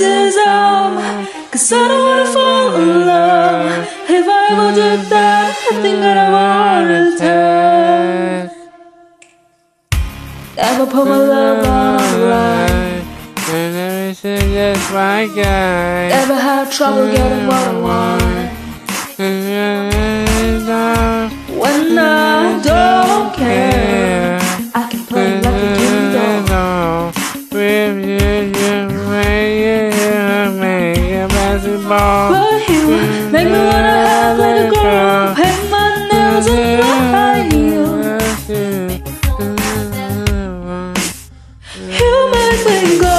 up. Cause I don't wanna fall in love. If I ever did that, I think that I wanna return. Never put my love on the line. And everything just right guy. Never had trouble getting what I want. When I don't care, I can play like a kingdom. With you, you basketball. But you make me wanna like a girl, paint my nails and fly high heels. Mm-hmm. You make me go.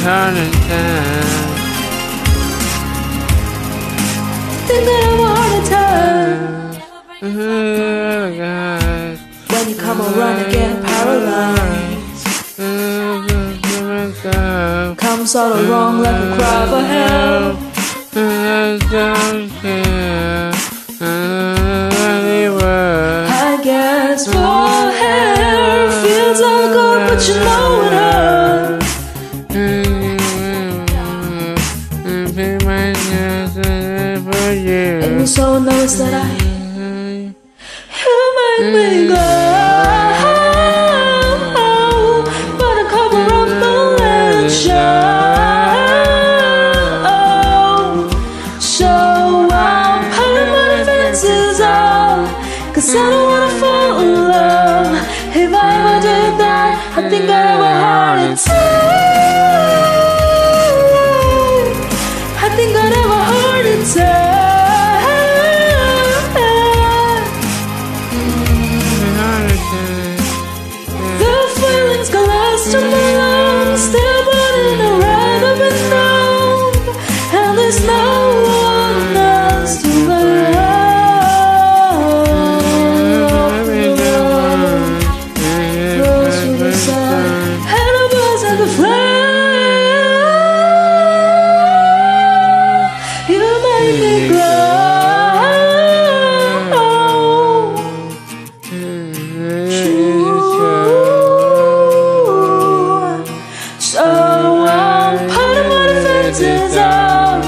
Attack. Never had a time. Think I'd have a heart attack. Guys. When you come around get paralyzed. Comes all wrong like a cry for help. I guess for hair feels so good, but you know it hurts. And you so knows that I make me mm. go. But cover up the show. So I'm putting my defenses up. Cause I don't wanna fall in love. If I ever did that, I think I'd have a heart attack. So I'm my defenses up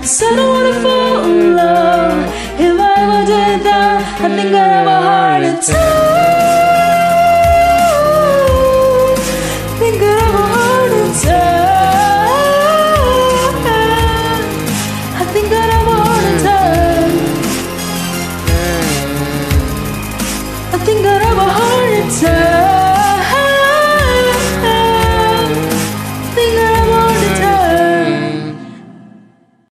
Cause I don't wanna fall in love If I I think I'd have a heart attack